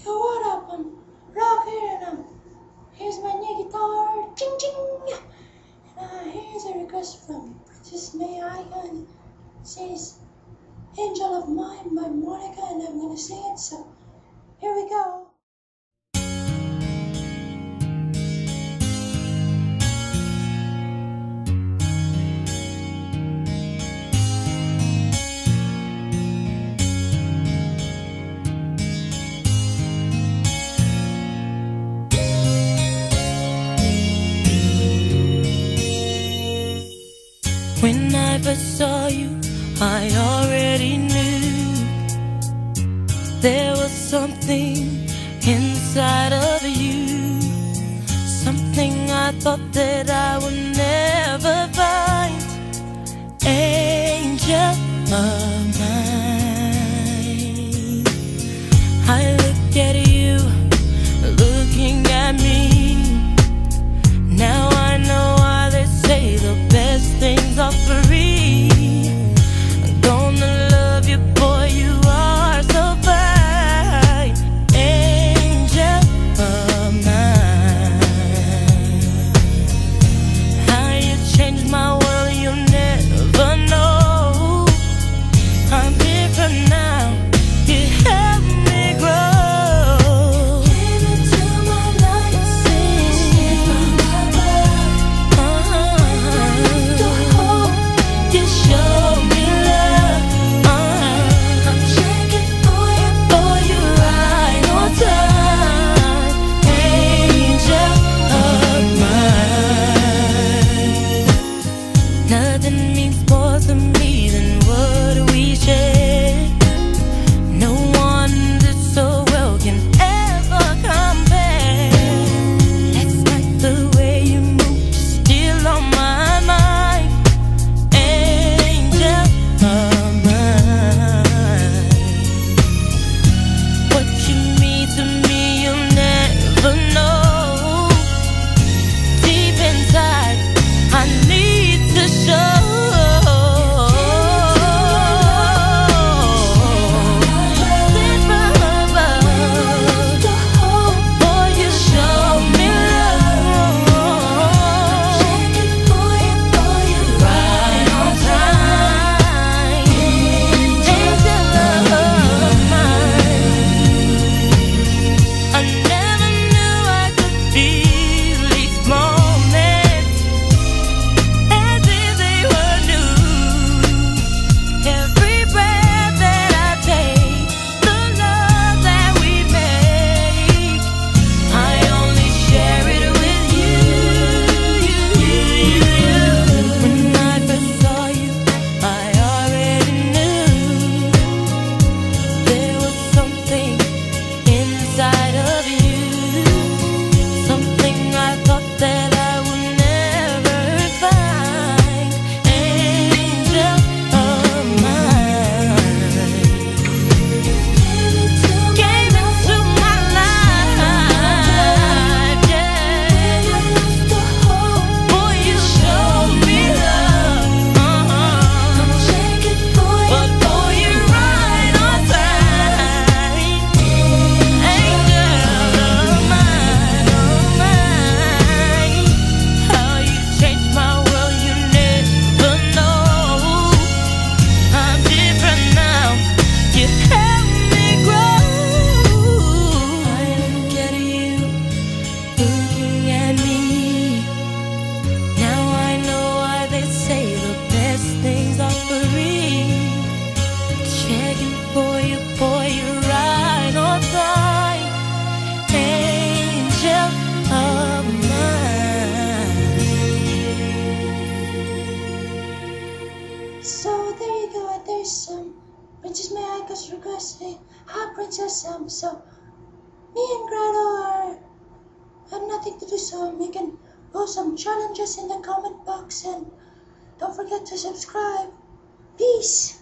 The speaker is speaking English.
Yo, what up? I'm and here's my new guitar. Ching ching! And uh, here's a request from Princess May Icon. It says, Angel of Mine by Monica, and I'm gonna sing it, so here we go. When I first saw you, I already knew there was something inside of you. Something I thought that I would never find. Angel of mine. I So there you go, and there's some. Princess Mayaka's requesting. Hi, Princess some. so me and Gretel are have nothing to do, so we can post some challenges in the comment box and don't forget to subscribe. Peace!